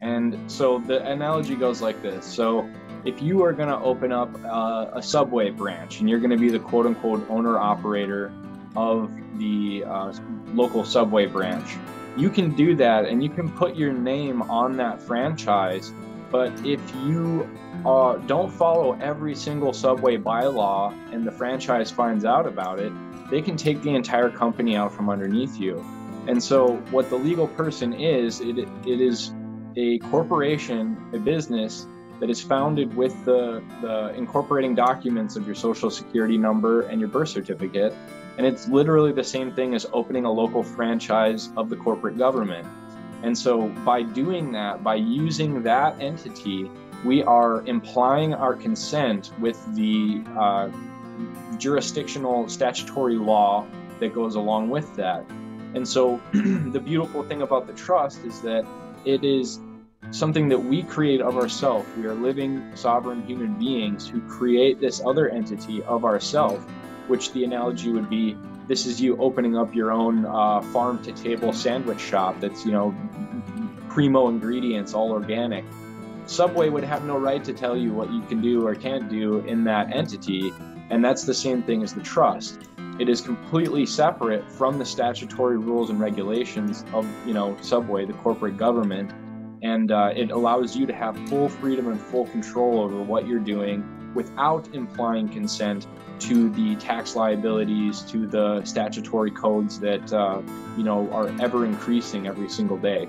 And so the analogy goes like this. So if you are going to open up uh, a subway branch and you're going to be the quote unquote owner operator of the uh, local subway branch, you can do that and you can put your name on that franchise. But if you uh, don't follow every single subway bylaw and the franchise finds out about it, they can take the entire company out from underneath you. And so, what the legal person is, it, it is a corporation, a business that is founded with the, the incorporating documents of your social security number and your birth certificate. And it's literally the same thing as opening a local franchise of the corporate government. And so, by doing that, by using that entity, we are implying our consent with the uh, jurisdictional statutory law that goes along with that. And so, the beautiful thing about the trust is that it is something that we create of ourselves. We are living, sovereign human beings who create this other entity of ourself, which the analogy would be this is you opening up your own uh, farm to table sandwich shop that's, you know, primo ingredients, all organic. Subway would have no right to tell you what you can do or can't do in that entity. And that's the same thing as the trust. It is completely separate from the statutory rules and regulations of, you know, Subway, the corporate government and uh, it allows you to have full freedom and full control over what you're doing without implying consent to the tax liabilities, to the statutory codes that uh, you know are ever increasing every single day.